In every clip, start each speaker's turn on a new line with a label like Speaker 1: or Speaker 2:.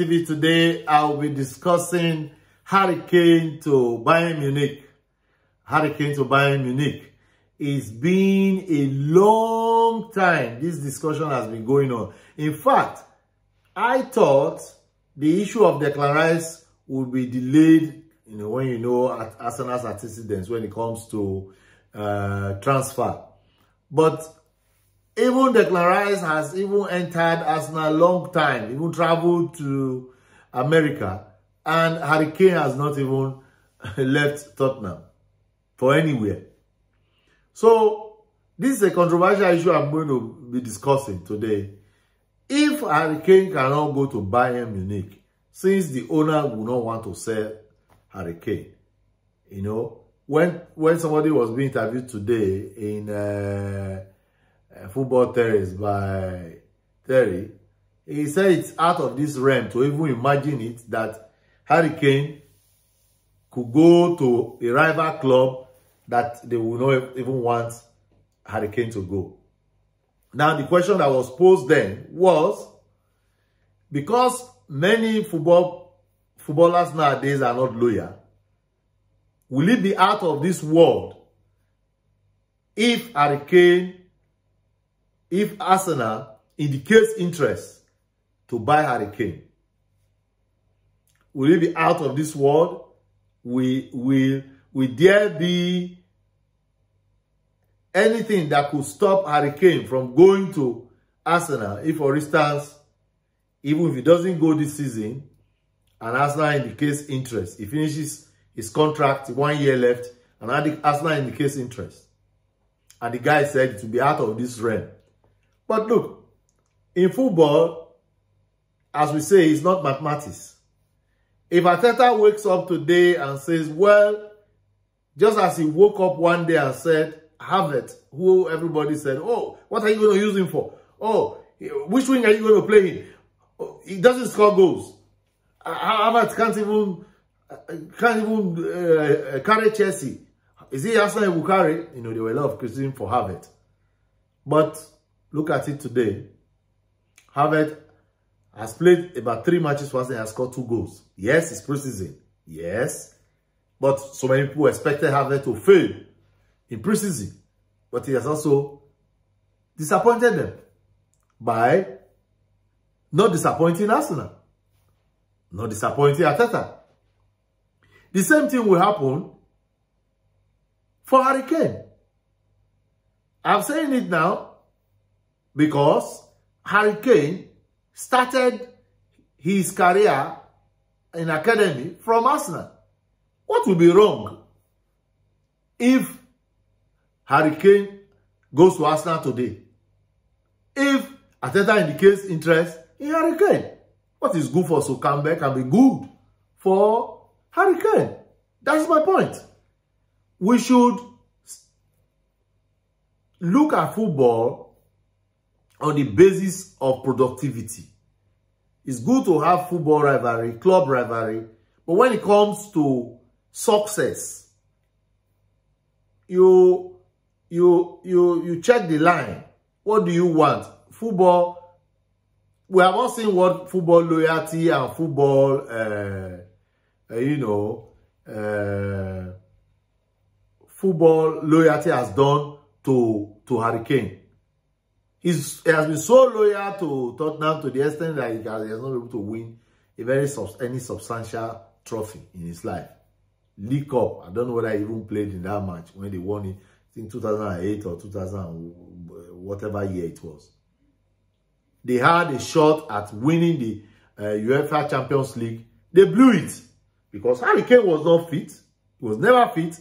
Speaker 1: TV today, I'll be discussing Harry Kane to Bayern Munich. Harry Kane to Bayern Munich. It's been a long time this discussion has been going on. In fact, I thought the issue of Declan Rice would be delayed, you know, when you know at Arsenal's antecedents when it comes to uh, transfer. But even Declan has even entered Arsenal a long time, even traveled to America, and Harry Kane has not even left Tottenham for anywhere. So, this is a controversial issue I'm going to be discussing today. If Harry Kane cannot go to Bayern Munich, since the owner will not want to sell Harry Kane, you know, when when somebody was being interviewed today in uh, uh, Football Terrace by Terry, he said it's out of this realm to even imagine it that Harry Kane could go to a rival club that they will not even want Harry Kane to go. Now, the question that was posed then was, because many football footballers nowadays are not loyal, will it be out of this world if Harry Kane, if Arsenal indicates interest to buy Harry Kane? Will it be out of this world? Will, will, will there be anything that could stop Harry Kane from going to Arsenal if, for instance, even if he doesn't go this season, and Arsenal indicates interest, he finishes his contract, one year left, and Arsenal indicates interest. And the guy said to be out of this realm. But look, in football, as we say, it's not mathematics. If Arteta wakes up today and says, well, just as he woke up one day and said, Havertz, who everybody said, oh, what are you going to use him for? Oh, which wing are you going to play? Oh, he doesn't score goals. Havertz can't even can't even uh, carry Chelsea. Is he Arsenal will carry? You know, there were a lot of criticism for Havertz. But look at it today. Havertz has played about three matches and has scored two goals. Yes, it's preseason. Yes. But so many people expected Havertz to fail in preseason. But he has also disappointed them by not disappointing Arsenal. Not disappointing Arteta. The same thing will happen for Harry Kane. I'm saying it now because Harry Kane started his career in academy from Arsenal. What will be wrong if Harry Kane goes to Arsenal today? If Arteta indicates interest in Harry Kane, what is good for Sol Campbell can be good for Harry Kane. That's my point. We should look at football on the basis of productivity. It's good to have football rivalry, club rivalry, but when it comes to success, you you you you check the line. What do you want? Football. We have all seen what football loyalty and football, uh, uh, you know, uh, football loyalty has done to to Harry Kane. He's, he has been so loyal to Tottenham to the extent that he has, he has not been able to win a very any substantial trophy in his life. League Cup, I don't know whether he even played in that match when they won it, in 2008 or 2000, whatever year it was. They had a shot at winning the uh, UEFA Champions League. They blew it because Harry Kane was not fit. He was never fit.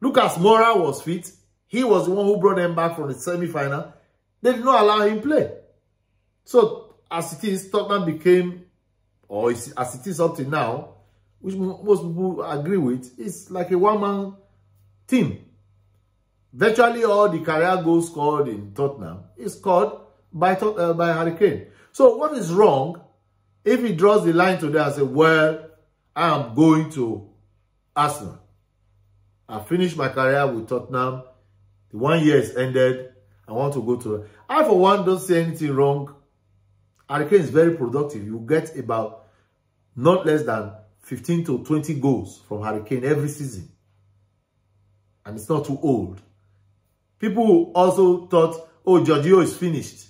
Speaker 1: Lucas Moura was fit. He was the one who brought them back from the semi-final. They did not allow him play. So, as it is, Tottenham became, or as it is up to now, which most people agree with, it's like a one-man team. Virtually all the career goals scored in Tottenham is scored by, uh, by Harry Kane. So what is wrong if he draws the line today and say, well, I am going to Arsenal. I finished my career with Tottenham. The one year is ended. I want to go to... I, for one, don't see anything wrong Harry Kane is very productive. You get about not less than 15 to 20 goals from Harry Kane every season. And it's not too old. People also thought, oh, Jorginho is finished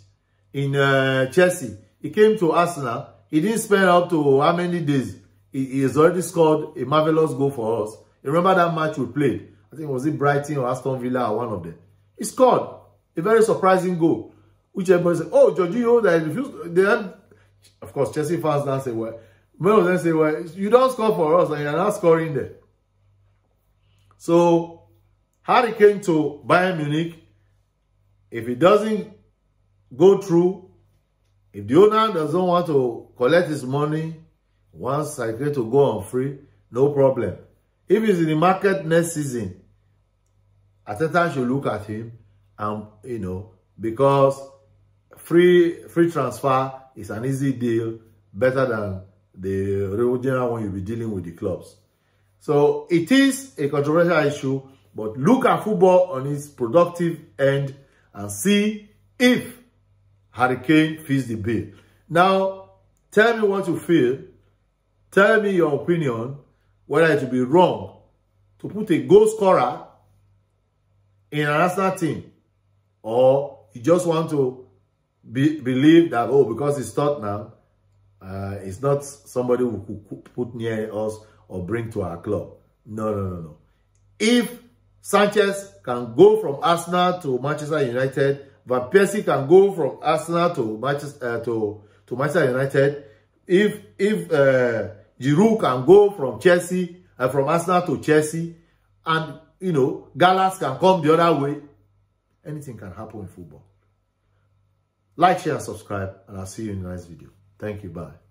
Speaker 1: in uh, Chelsea. He came to Arsenal. He didn't spend up to how many days. He, he has already scored a marvelous goal for us. You remember that match we played? I think was it Brighton or Aston Villa or one of them. He scored a very surprising goal. Which everybody said, oh, Giorgio, that refused. They had, of course, Chelsea fans now say, well, many of them say, well, you don't score for us and you're not scoring there. So, Harry came to Bayern Munich. If he doesn't go through, if the owner doesn't want to collect his money, wants Harry to go on free, no problem. If he's in the market next season, Ateta should look at him and, you know, because free free transfer is an easy deal, better than the original one you'll be dealing with the clubs. So it is a controversial issue, but look at football on its productive end and see if Harry Kane fits the bill. Now, tell me what you feel. Tell me your opinion, whether it would be wrong to put a goal scorer in an Arsenal team or you just want to be, believe that, oh, because it's Tottenham, uh, it's not somebody who could put near us or bring to our club. No, no, no, no. If Sanchez can go from Arsenal to Manchester United, Van Persie can go from Arsenal to Manchester uh, to to Manchester United. If if uh, Giroud can go from Chelsea uh, from Arsenal to Chelsea, and you know Gallas can come the other way, anything can happen in football. Like, share, and subscribe, and I'll see you in the next video. Thank you. Bye.